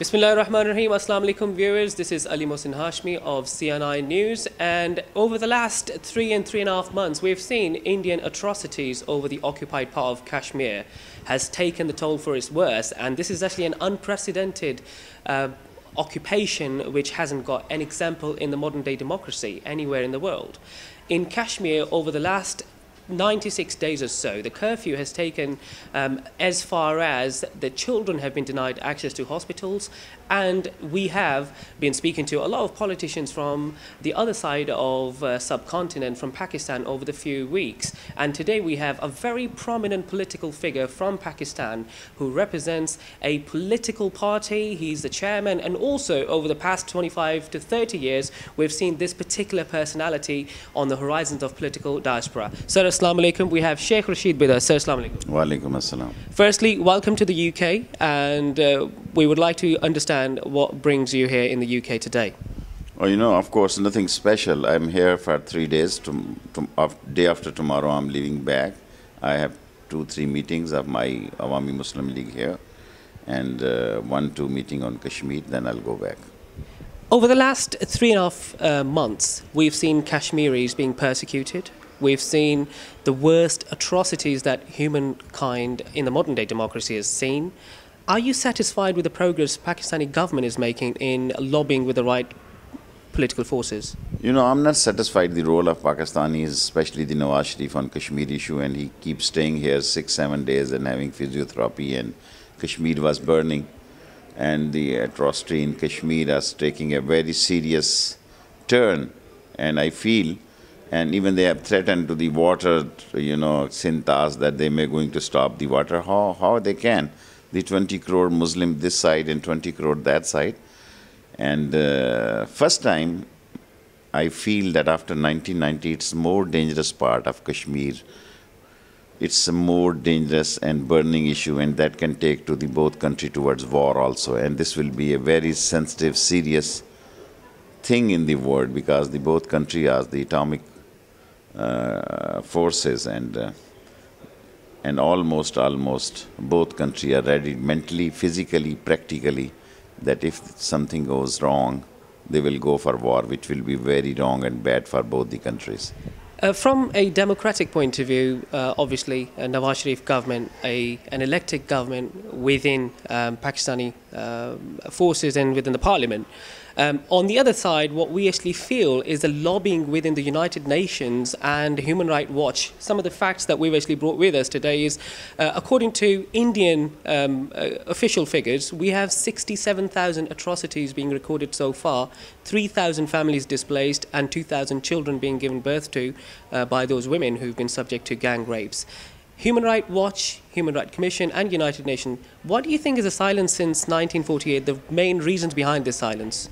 Bismillah ar-Rahman ar-Rahim. Assalamu alaikum viewers. This is Ali Mohsin Hashmi of CNI News. And over the last three and three and a half months, we've seen Indian atrocities over the occupied part of Kashmir has taken the toll for its worst. And this is actually an unprecedented uh, occupation which hasn't got an example in the modern day democracy anywhere in the world. In Kashmir, over the last 96 days or so, the curfew has taken um, as far as the children have been denied access to hospitals, and we have been speaking to a lot of politicians from the other side of uh, subcontinent, from Pakistan, over the few weeks. And today we have a very prominent political figure from Pakistan who represents a political party. He's the chairman, and also over the past 25 to 30 years, we've seen this particular personality on the horizons of political diaspora. Sir, Assalamu alaikum. We have Sheikh Rasheed with us. Sir, Assalamu alaikum. Walaikum assalam. Firstly, welcome to the UK, and uh, we would like to understand what brings you here in the UK today. Well, you know, of course, nothing special. I'm here for three days. To, to, of, day after tomorrow, I'm leaving back. I have two, three meetings of my Awami Muslim League here, and uh, one, two meeting on Kashmir. Then I'll go back. Over the last three and a half uh, months, we've seen Kashmiris being persecuted. We've seen the worst atrocities that humankind in the modern day democracy has seen. Are you satisfied with the progress Pakistani government is making in lobbying with the right political forces? You know, I'm not satisfied the role of Pakistanis, especially the Nawaz Sharif on Kashmir issue, and he keeps staying here six, seven days and having physiotherapy, and Kashmir was burning, and the atrocity in Kashmir is taking a very serious turn, and I feel and even they have threatened to the water, you know, Sintas that they may going to stop the water. How, how they can? The 20 crore Muslim this side and 20 crore that side. And uh, first time, I feel that after 1990, it's more dangerous part of Kashmir. It's a more dangerous and burning issue, and that can take to the both country towards war also. And this will be a very sensitive, serious thing in the world because the both country has the atomic uh, forces and uh, and almost almost both countries are ready mentally physically practically that if something goes wrong they will go for war which will be very wrong and bad for both the countries. Uh, from a democratic point of view, uh, obviously, a Nawaz Sharif government, a, an elected government within um, Pakistani uh, forces and within the parliament, um, on the other side, what we actually feel is the lobbying within the United Nations and Human Rights Watch. Some of the facts that we've actually brought with us today is, uh, according to Indian um, uh, official figures, we have 67,000 atrocities being recorded so far, 3,000 families displaced, and 2,000 children being given birth to uh, by those women who've been subject to gang rapes. Human Rights Watch, Human Rights Commission, and United Nations. What do you think is the silence since 1948? The main reasons behind this silence?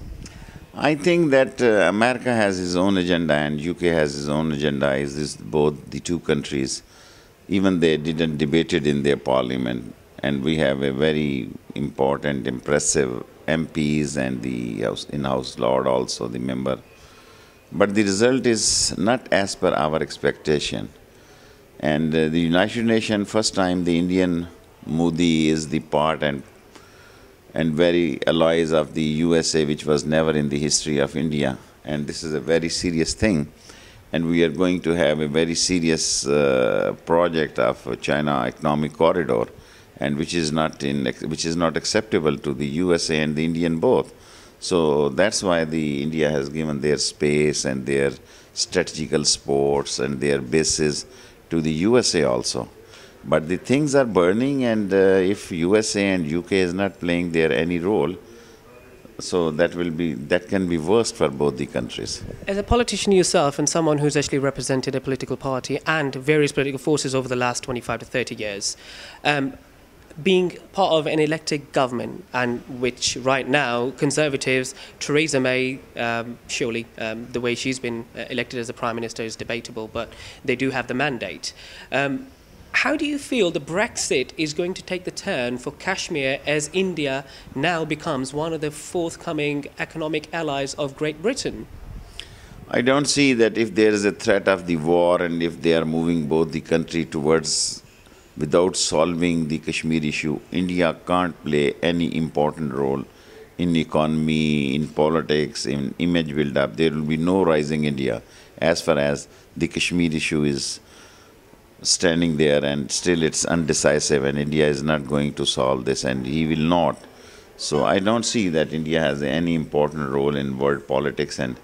I think that uh, America has its own agenda and UK has its own agenda. Is this both the two countries? Even they didn't debate it in their parliament, and we have a very important, impressive MPs and the in-house lord also the member. But the result is not as per our expectation. And uh, the United Nations, first time the Indian Modi is the part and and very allies of the USA, which was never in the history of India. And this is a very serious thing. And we are going to have a very serious uh, project of China Economic Corridor, and which is not in, which is not acceptable to the USA and the Indian both. So that's why the India has given their space and their strategical sports and their bases to the USA also. But the things are burning, and uh, if USA and UK is not playing there any role, so that will be that can be worst for both the countries. As a politician yourself, and someone who's actually represented a political party and various political forces over the last 25 to 30 years. Um, being part of an elected government, and which right now Conservatives, Theresa May, um, surely um, the way she's been uh, elected as a prime minister is debatable, but they do have the mandate. Um, how do you feel the Brexit is going to take the turn for Kashmir as India now becomes one of the forthcoming economic allies of Great Britain? I don't see that if there is a threat of the war and if they are moving both the country towards without solving the Kashmir issue, India can't play any important role in economy, in politics, in image build up. There will be no rising India as far as the Kashmir issue is standing there and still it's undecisive and India is not going to solve this and he will not. So I don't see that India has any important role in world politics and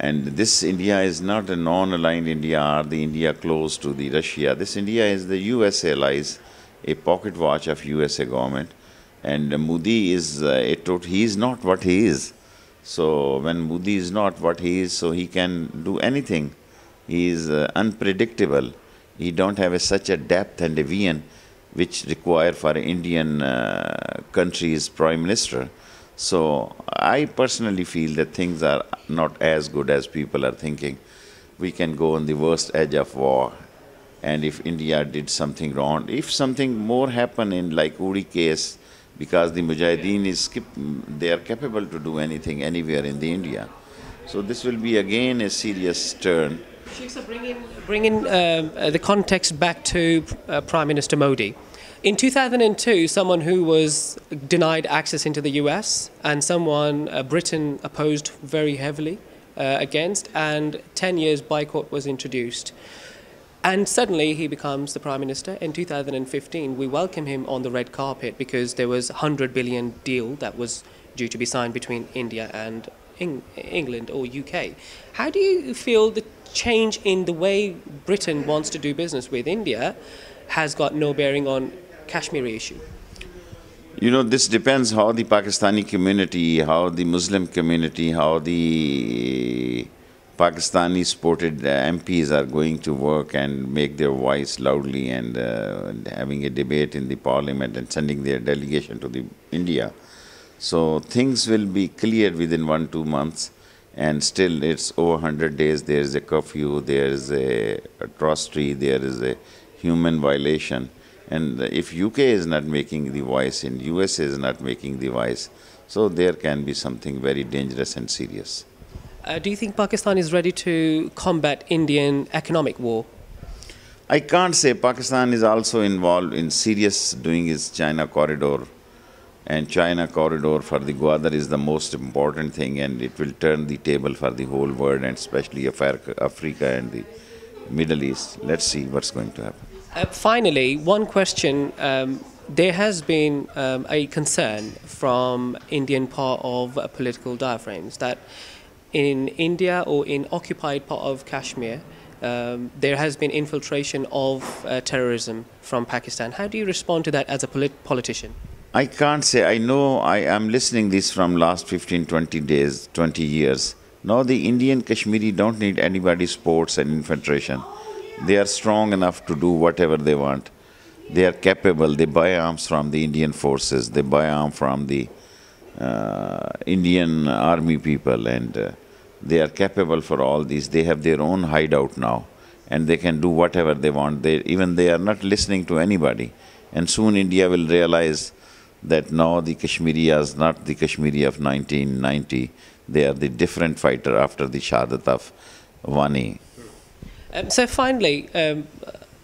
and this India is not a non-aligned India or the India close to the Russia. This India is the US allies, a pocket watch of USA government and Modi is uh, a tot- he is not what he is. So when Modi is not what he is, so he can do anything. He is uh, unpredictable. He don't have a, such a depth and a vision which require for Indian uh, country's prime minister. So I personally feel that things are not as good as people are thinking. We can go on the worst edge of war, and if India did something wrong, if something more happen in like Uri case, because the Mujahideen is they are capable to do anything anywhere in the India. So this will be again a serious turn. Sheikh, bring in, bring in uh, the context back to uh, Prime Minister Modi. In 2002, someone who was denied access into the US and someone uh, Britain opposed very heavily uh, against, and 10 years boycott was introduced. And suddenly he becomes the Prime Minister. In 2015, we welcome him on the red carpet because there was a 100 billion deal that was due to be signed between India and Eng- England or UK. How do you feel the change in the way Britain wants to do business with India has got no bearing on Kashmiri issue? You know, this depends how the Pakistani community, how the Muslim community, how the Pakistani supported MPs are going to work and make their voice loudly and, uh, having a debate in the parliament and sending their delegation to the India. So things will be cleared within one two months, and still it's over 100 days. There is a curfew, there is a atrocity, there is a human violation, and if UK is not making the voice, and USA is not making the voice, so there can be something very dangerous and serious. Uh, do you think Pakistan is ready to combat Indian economic war? I can't say Pakistan is also involved in serious doing its China corridor. And China corridor for the Gwadar is the most important thing and it will turn the table for the whole world and especially Africa and the Middle East. Let's see what's going to happen. Uh, finally, one question. Um, there has been um, a concern from Indian part of uh, political diaphragms that in India or in occupied part of Kashmir, um, there has been infiltration of uh, terrorism from Pakistan. How do you respond to that as a polit- politician? I can't say. I know I am listening this from last 15, 20 days, 20 years. Now the Indian Kashmiri don't need anybody's sports and infiltration. They are strong enough to do whatever they want. They are capable. They buy arms from the Indian forces. They buy arms from the uh, Indian army people and uh, they are capable for all these. They have their own hideout now and they can do whatever they want. They, even they are not listening to anybody. And soon India will realize that now the Kashmiri is not the Kashmiri of 1990. They are the different fighter after the Shahadat of Wani. Um, so finally, um,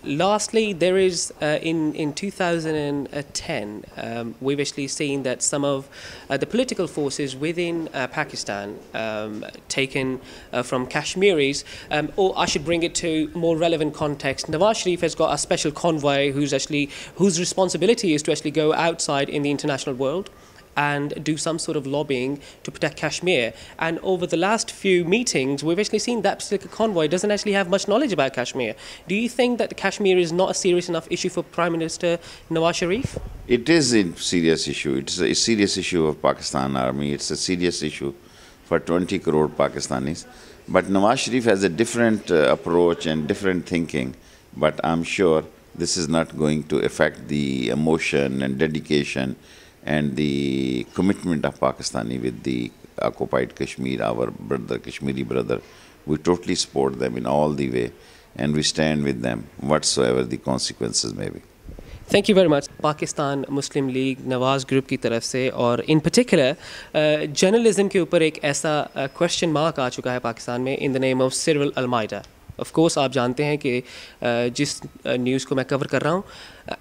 lastly, there is uh, in in 2010, um, we've actually seen that some of uh, the political forces within uh, Pakistan, um, taken uh, from Kashmiris, um, or I should bring it to more relevant context. Nawaz Sharif has got a special convoy who's actually whose responsibility is to actually go outside in the international world and do some sort of lobbying to protect Kashmir. And over the last few meetings, we've actually seen that particular convoy doesn't actually have much knowledge about Kashmir. Do you think that Kashmir is not a serious enough issue for Prime Minister Nawaz Sharif? It is a serious issue. It's a serious issue of Pakistan army. It's a serious issue for 20 crore Pakistanis. But Nawaz Sharif has a different uh, approach and different thinking. But I'm sure this is not going to affect the emotion and dedication and the commitment of Pakistani with the occupied Kashmir our brother Kashmiri brother we totally support them in all the way and we stand with them whatsoever the consequences may be thank you very much Pakistan Muslim League Nawaz group کی طرف سے اور in particular journalism کے اوپر ایک ایسا uh, question mark آ چکا ہے پاکستان میں ان دا نیم آف سرول المائڈا ऑफ कोर्स आप जानते हैं कि जिस न्यूज़ को मैं कवर कर रहा हूँ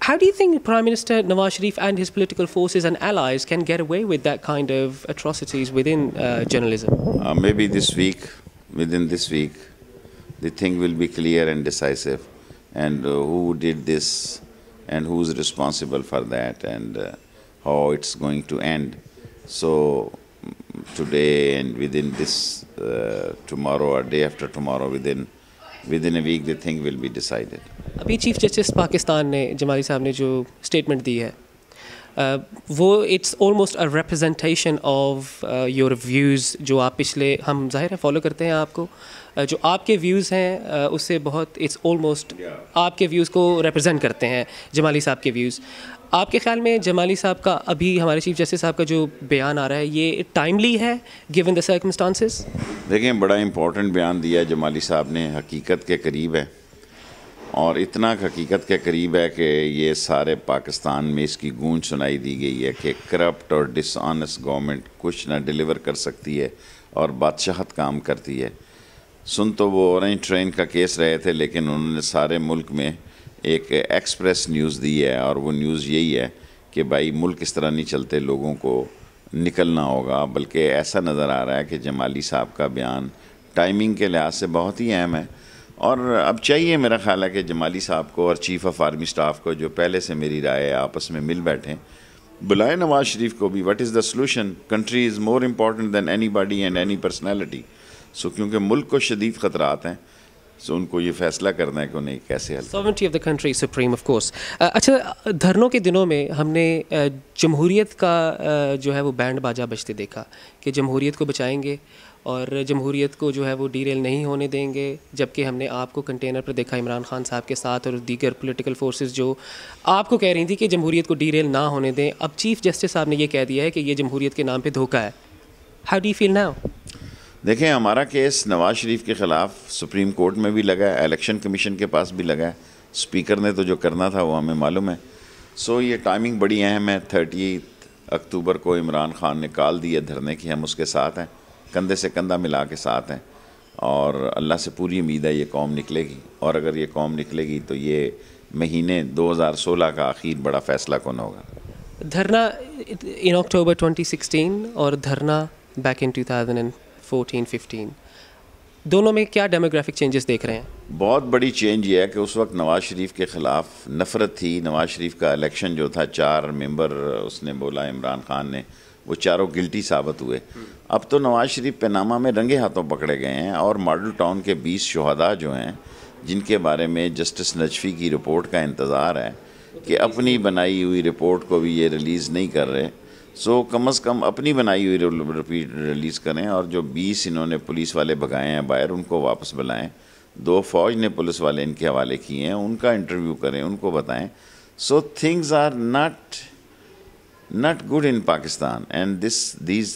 how do you think prime minister Nawaz Sharif and his political forces and allies can get away with that kind of atrocities within uh, journalism? Uh, maybe this week, within this week, the thing will be clear and decisive, and uh, who did this, and who's responsible for that, and uh, how it's going to end. So today and within this uh, tomorrow or day after tomorrow, within within a week the thing will be ابھی chief justice Pakistan نے جمالی صاحب نے جو statement دی ہے وہ it's almost representation of your views جو آپ پچھلے ہم ظاہر ہے فالو کرتے ہیں آپ کو جو آپ کے ویوز ہیں اس سے بہت اٹس آلموسٹ آپ کے ویوز کو ریپرزینٹ کرتے ہیں جمالی صاحب کے ویوز آپ کے خیال میں جمالی صاحب کا ابھی ہمارے چیف جسٹس صاحب کا جو بیان آ رہا ہے، یہ ٹائملی ہے گیون دا سرکمسٹانسز دیکھیں، بڑا امپورٹنٹ بیان دیا جمالی صاحب نے، حقیقت کے قریب ہے۔ اور اتنا حقیقت کے قریب ہے کہ یہ سارے پاکستان میں اس کی گونج سنائی دی گئی ہے کہ کرپٹ اور ڈس آنیسٹ گورنمنٹ کچھ نہ ڈیلیور کر سکتی ہے اور بادشاہت کام کرتی ہے۔ سن تو وہ اورنج ٹرین کا کیس رہے تھے، لیکن انہوں نے سارے ملک میں ایک ایکسپریس نیوز دی ہے اور وہ نیوز یہی ہے کہ بھائی ملک اس طرح نہیں چلتے، لوگوں کو نکلنا ہوگا، بلکہ ایسا نظر آ رہا ہے کہ جمالی صاحب کا بیان ٹائمنگ کے لحاظ سے بہت ہی اہم ہے۔ اور اب چاہیے میرا خیال ہے کہ جمالی صاحب کو اور چیف آف آرمی سٹاف کو جو پہلے سے میری رائے آپس میں مل بیٹھیں بلائے نواز شریف کو بھی what is the solution country is more important than anybody and any personality so کیونکہ ملک کو شدید خطرات ہیں سو ان کو یہ فیصلہ کرنا ہے کہ انہیں کیسے sovereignty of the country supreme of course اچھا دھرنوں کے دنوں میں ہم نے uh, جمہوریت کا uh, جو ہے وہ بینڈ باجا بجتے دیکھا کہ جمہوریت کو بچائیں گے اور جمہوریت کو جو ہے وہ ڈی ریل نہیں ہونے دیں گے، جبکہ ہم نے آپ کو کنٹینر پر دیکھا عمران خان صاحب کے ساتھ اور دیگر پولیٹیکل فورسز جو آپ کو کہہ رہی تھیں کہ جمہوریت کو ڈی ریل نہ ہونے دیں۔ اب چیف جسٹس صاحب نے یہ کہہ دیا ہے کہ یہ جمہوریت کے نام پہ دھوکہ ہے۔ ہاؤ ڈی فیل ناؤ دیکھیں، ہمارا کیس نواز شریف کے خلاف سپریم کورٹ میں بھی لگا ہے، الیکشن کمیشن کے پاس بھی لگا ہے۔ سپیکر نے تو جو کرنا تھا وہ ہمیں معلوم ہے۔ سو یہ ٹائمنگ بڑی اہم ہے۔ تھرٹی اکتوبر کو عمران خان نے کال دی ہے دھرنے کی، ہم اس کے ساتھ ہیں۔ کندھے سے کندھا ملا کے ساتھ ہیں۔ اور اللہ سے پوری امید ہے یہ قوم نکلے گی۔ اور اگر یہ قوم نکلے گی تو یہ مہینے دو ہزار سولہ کا آخر بڑا فیصلہ کون ہوگا۔ دھرنا ان اکتوبر 2016 اور dharna back in 2000 fourteen fifteen دونوں میں کیا ڈیموگرافک چینجز دیکھ رہے ہیں؟ بہت بڑی چینج یہ ہے کہ اس وقت نواز شریف کے خلاف نفرت تھی۔ نواز شریف کا الیکشن جو تھا، چار ممبر اس نے بولا، عمران خان نے، وہ چاروں گلٹی ثابت ہوئے۔ اب تو نواز شریف پینامہ میں رنگے ہاتھوں پکڑے گئے ہیں اور ماڈل ٹاؤن کے بیس شہداء جو ہیں، جن کے بارے میں جسٹس نجفی کی رپورٹ کا انتظار ہے کہ اپنی بنائی ہوئی رپورٹ کو بھی یہ ریلیز نہیں کر رہے۔ سو کم از کم اپنی بنائی ہوئی رپیٹ ریلیز کریں اور جو بیس انہوں نے پولیس والے بھگائے ہیں باہر، ان کو واپس بلائیں۔ دو فوج نے پولیس والے ان کے حوالے کیے ہیں، ان کا انٹرویو کریں، ان کو بتائیں۔ So things are not not good in Pakistan and this these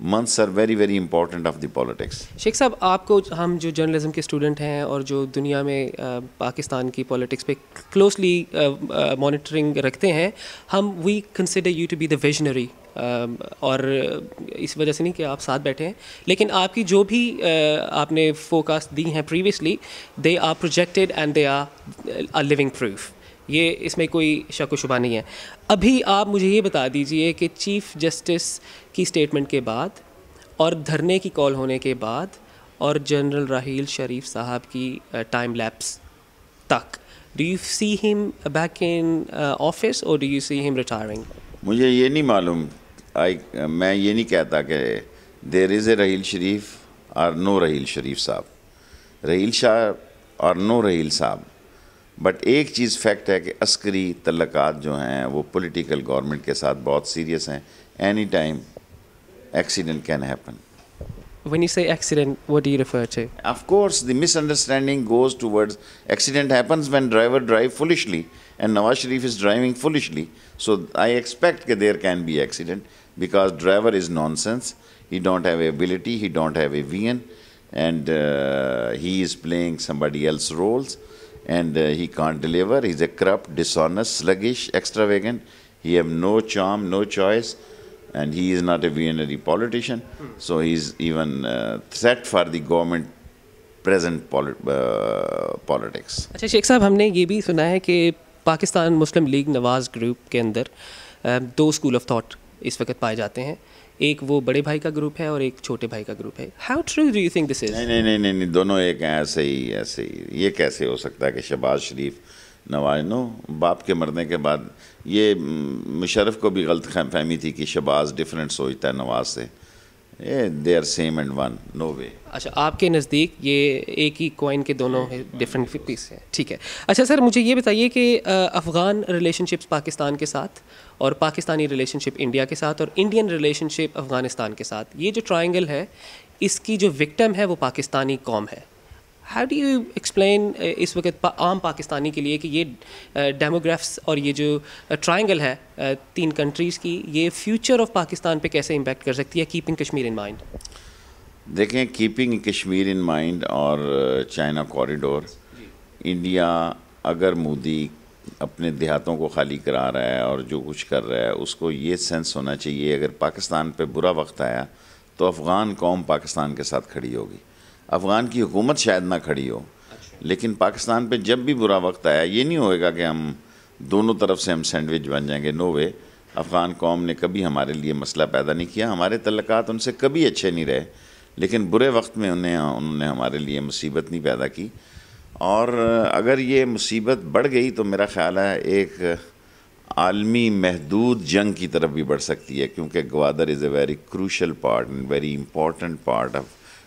months are very very important of the politics Sheikh صاحب، آپ کو ہم جو جرنلزم کے اسٹوڈنٹ ہیں اور جو دنیا میں پاکستان کی پالیٹکس پہ کلوزلی مانیٹرنگ رکھتے ہیں، ہم we consider you to be the visionary اور اس وجہ سے نہیں کہ آپ ساتھ بیٹھے ہیں، لیکن آپ کی جو بھی آپ نے فوکاس دی ہیں previously they are projected and they are a living proof یہ اس میں کوئی شک و شبہ نہیں ہے۔ ابھی آپ مجھے یہ بتا دیجیے کہ چیف جسٹس کی اسٹیٹمنٹ کے بعد اور دھرنے کی کال ہونے کے بعد اور جنرل راحیل شریف صاحب کی ٹائم لیپس تک ڈو یو سی ہم بیک ان آفس اور ڈو یو سی ہم ریٹائرنگ مجھے یہ نہیں معلوم۔ میں یہ نہیں کہتا کہ دیر از اے رحیل شریف اور نو رحیل شریف صاحب۔ رحیل شاہ اور نو رحیل صاحب۔ بٹ ایک چیز فیکٹ ہے کہ عسکری تعلقات جو ہیں وہ پولیٹیکل گورنمنٹ کے ساتھ بہت سیریس ہیں۔ Any time accident can happen when you say accident what you refer to of course the misunderstanding goes towards accident happens when driver drive foolishly and Nawaz Sharif is driving foolishly so I expect کہ there can be accident because driver is nonsense. He don't have ability. He don't have a vision, and uh, he is playing somebody else's roles, and uh, he can't deliver. He's a corrupt, dishonest, sluggish, extravagant. He have no charm, no choice, and he is not a visionary politician. So he's even uh, threat for the government present polit- uh, politics. अच्छा शेख साहब हमने ये भी सुना है कि पाकिस्तान मुस्लिम league नवाज़ group के अंदर अ, दो स्कूल ऑफ थॉट اس وقت پائے جاتے ہیں۔ ایک وہ بڑے بھائی کا گروپ ہے اور ایک چھوٹے بھائی کا گروپ ہے۔ How true do you think this is نہیں نہیں نہیں دونوں ایک ہیں، ایسے ہی ایسے ہی۔ یہ کیسے ہو سکتا ہے کہ شہباز شریف، نواز، نو، باپ کے مرنے کے بعد یہ مشرف کو بھی غلط فہمی تھی کہ شہباز ڈفرینٹ سوچتا ہے نواز سے۔ They are same and one no way اچھا آپ کے نزدیک یہ ایک ہی کوائن کے دونوں ڈفرینٹ پیس ہیں۔ ٹھیک ہے۔ اچھا سر، مجھے یہ بتائیے کہ افغان ریلیشن شپس پاکستان کے ساتھ اور پاکستانی ریلیشن شپ انڈیا کے ساتھ اور انڈین ریلیشن شپ افغانستان کے ساتھ، یہ جو ٹرائنگل ہے، اس کی جو وکٹم ہے وہ پاکستانی قوم ہے۔ ہاؤ ڈو یو ایکسپلین اس وقت عام پاکستانی کے لیے کہ یہ uh, ڈیموگرافس اور یہ جو uh, ٹرائنگل ہے uh, تین کنٹریز کی یہ فیوچر آف پاکستان پہ کیسے امپیکٹ کر سکتی ہے کیپنگ کشمیر ان مائنڈ دیکھیں کیپنگ کشمیر ان مائنڈ اور چائنا کوریڈور انڈیا اگر مودی اپنے دیہاتوں کو خالی کرا رہا ہے اور جو کچھ کر رہا ہے اس کو یہ سینس ہونا چاہیے اگر پاکستان پہ برا وقت آیا تو افغان قوم پاکستان کے ساتھ کھڑی ہوگی۔ افغان کی حکومت شاید نہ کھڑی ہو۔ اچھا۔ لیکن پاکستان پہ جب بھی برا وقت آیا یہ نہیں ہوئے گا کہ ہم دونوں طرف سے ہم سینڈوچ بن جائیں گے۔ نو وے افغان قوم نے کبھی ہمارے لیے مسئلہ پیدا نہیں کیا۔ ہمارے تعلقات ان سے کبھی اچھے نہیں رہے۔ لیکن برے وقت میں انہیں انہوں نے ہمارے لیے مصیبت نہیں پیدا کی۔ اور اگر یہ مصیبت بڑھ گئی تو میرا خیال ہے ایک عالمی محدود جنگ کی طرف بھی بڑھ سکتی ہے۔ کیونکہ Gwadar is a very crucial part and very important part of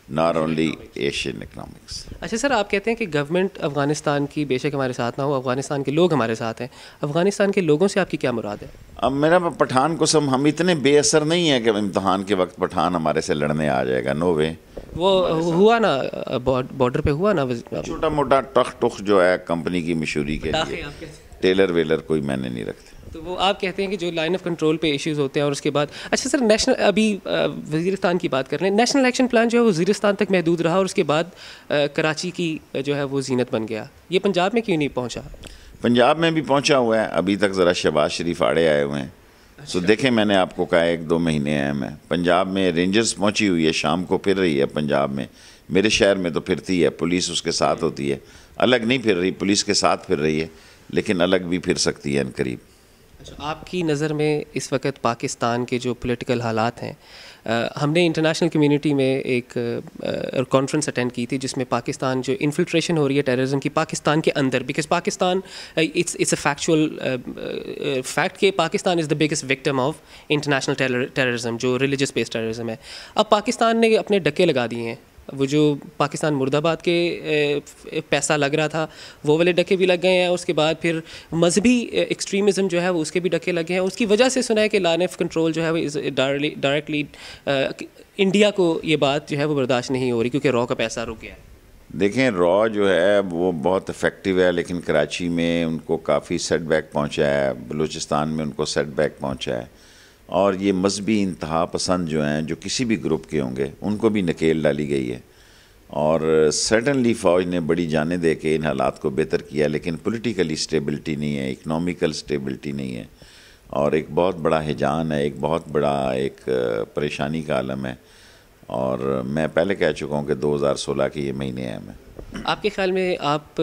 not only Asian economics اچھا سر آپ کہتے ہیں کہ گورنمنٹ افغانستان کی بے شک ہمارے ساتھ نہ ہو افغانستان کے لوگ ہمارے ساتھ ہیں۔ افغانستان کے لوگوں سے آپ کی کیا مراد ہے؟ اب میرا پٹھان کو سم ہم اتنے بے اثر نہیں ہیں کہ امتحان کے وقت پٹھان ہمارے سے لڑنے آ جائے گا۔ نو وے وہ ہوا نا بارڈر پہ ہوا نا؟ چھوٹا موٹا ٹخ ٹخ جو ہے کمپنی کی مشہوری کے لیے۔ ٹیلر ویلر کوئی میں نے نہیں رکھتے۔ تو وہ آپ کہتے ہیں کہ جو لائن آف کنٹرول پہ ایشوز ہوتے ہیں اور اس کے بعد اچھا سر نیشنل ابھی وزیرستان کی بات کر رہے ہیں۔ نیشنل ایکشن پلان جو ہے وزیرستان تک محدود رہا اور اس کے بعد کراچی کی جو ہے وہ زینت بن گیا۔ یہ پنجاب میں کیوں نہیں پہنچا؟ پنجاب میں بھی پہنچا ہوا ہے۔ ابھی تک ذرا شہباز شریف آڑے آئے ہوئے ہیں۔ اچھا۔ تو دیکھیں میں نے آپ کو کہا ایک دو مہینے آئے میں پنجاب میں رینجرز پہنچی ہوئی ہے شام کو پھر رہی ہے پنجاب میں۔ میرے شہر میں تو پھرتی ہے پولیس اس کے ساتھ ہوتی ہے۔ الگ نہیں پھر رہی پولیس کے ساتھ پھر رہی ہے۔ لیکن الگ بھی پھر سکتی ہے ان قریب۔ اچھا، آپ کی نظر میں اس وقت پاکستان کے جو پولیٹیکل حالات ہیں ہم نے انٹرنیشنل کمیونٹی میں ایک کانفرنس اٹینڈ کی تھی جس میں پاکستان جو انفلٹریشن ہو رہی ہے ٹیررزم کی، پاکستان کے اندر۔ Because Pakistan it's a factual fact کہ Pakistan is the biggest victim of international terrorism جو ریلیجس بیس ٹیررزم ہے۔ اب پاکستان نے اپنے ڈکے لگا دیے ہیں۔ وہ جو پاکستان مرد آباد کے پیسہ لگ رہا تھا، وہ والے ڈکے بھی لگ گئے ہیں اس کے بعد پھر مذہبی ایکسٹریمزم جو ہے وہ اس کے بھی ڈکے لگے ہیں۔ اس کی وجہ سے سنا ہے کہ لائن آف کنٹرول جو ہے وہ ڈائریکٹلی انڈیا کو یہ بات جو ہے وہ برداشت نہیں ہو رہی، کیونکہ رو کا پیسہ رک گیا ہے۔ دیکھیں را جو ہے وہ بہت افیکٹو ہے، لیکن کراچی میں ان کو کافی سیٹ بیک پہنچا ہے، بلوچستان میں ان کو سیٹ بیک پہنچا ہے۔ اور یہ مذہبی انتہا پسند جو ہیں، جو کسی بھی گروپ کے ہوں گے، ان کو بھی نکیل ڈالی گئی ہے۔ اور سرٹنلی فوج نے بڑی جانیں دے کے ان حالات کو بہتر کیا، لیکن پولیٹیکلی اسٹیبلٹی نہیں ہے اکنامیکل اسٹیبلٹی نہیں ہے۔ اور ایک بہت بڑا ہجان ہے، ایک بہت بڑا ایک پریشانی کا عالم ہے۔ اور میں پہلے کہہ چکا ہوں کہ دو ہزار سولہ کے یہ مہینے ہیں۔ میں آپ کے خیال میں آپ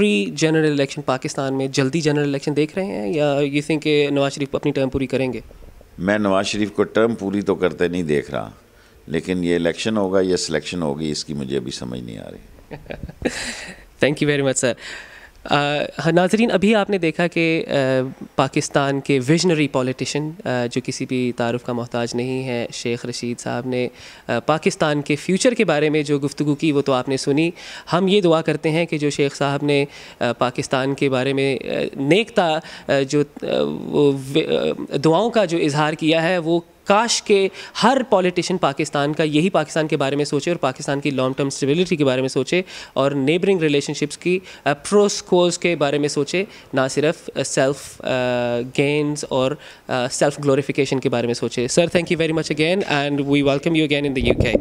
فری جنرل الیکشن پاکستان میں جلدی جنرل الیکشن دیکھ رہے ہیں یا یو تھنک کہ نواز شریف اپنی ٹرم پوری کریں گے؟ میں نواز شریف کو ٹرم پوری تو کرتے نہیں دیکھ رہا لیکن یہ الیکشن ہوگا یا سلیکشن ہوگی اس کی مجھے ابھی سمجھ نہیں آ رہی۔ Thank you very much sir ناظرین، ابھی آپ نے دیکھا کہ پاکستان کے ویژنری پولیٹیشن جو کسی بھی تعارف کا محتاج نہیں ہے، شیخ رشید صاحب نے پاکستان کے فیوچر کے بارے میں جو گفتگو کی، وہ تو آپ نے سنی۔ ہم یہ دعا کرتے ہیں کہ جو شیخ صاحب نے پاکستان کے بارے میں نیکتا جو دعاؤں کا جو اظہار کیا ہے، وہ کاش کہ ہر پولیٹیشین پاکستان کا یہی پاکستان کے بارے میں سوچے اور پاکستان کی لانگ ٹرم اسٹیبلٹی کے بارے میں سوچے اور نیبرنگ ریلیشن شپس کی uh, پروس کوز کے بارے میں سوچے، نہ صرف uh, سیلف گینز uh, اور سیلف گلوریفیکیشن کے بارے میں سوچے۔ Sir thank you very much again and we welcome you again in the UK